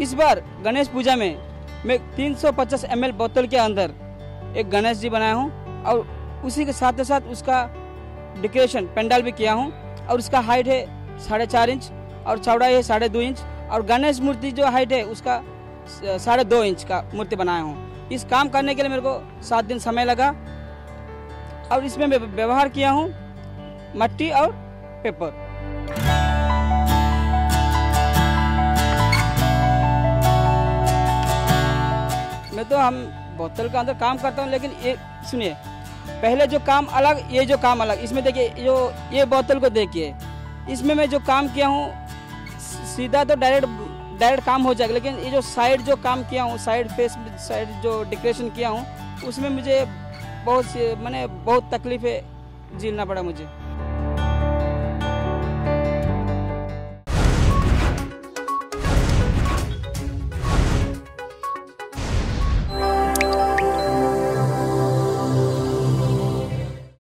इस बार गणेश पूजा में मैं 350 ml बोतल के अंदर एक गणेश जी बनाया हूँ और उसी के साथ साथ उसका डेकोरेशन, पंडाल भी किया हूँ और उसका हाइट है साढ़े चार इंच और चौड़ाई है साढ़े दो इंच और गणेश मूर्ति जो हाइट है उसका साढ़े दो इंच का मूर्ति बनाया हूँ। इस काम करने के लिए मेरे को सात दिन समय लगा और इसमें मैं व्यवहार किया हूँ मट्टी और पेपर। मैं तो हम बोतल के अंदर काम करता हूँ, लेकिन ये सुनिए, पहले जो काम अलग, ये जो काम अलग, इसमें देखिए, जो, ये बोतल को देखिए, इसमें मैं जो काम किया हूँ, सीधा तो डायरेक्ट डायरेक्ट काम हो जाएगा, लेकिन ये जो साइड जो काम किया हूँ, साइड फेस, साइड जो डेकोरेशन किया हूँ, उसमें मुझे बहुत मैंने बहुत तकलीफें झीलना पड़ा मुझे।